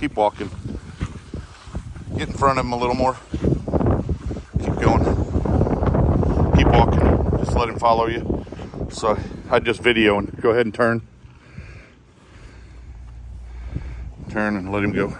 Keep walking. Get in front of him a little more. Keep going. Keep walking. Just let him follow you. So I just video and Go ahead and turn. Turn and let him go.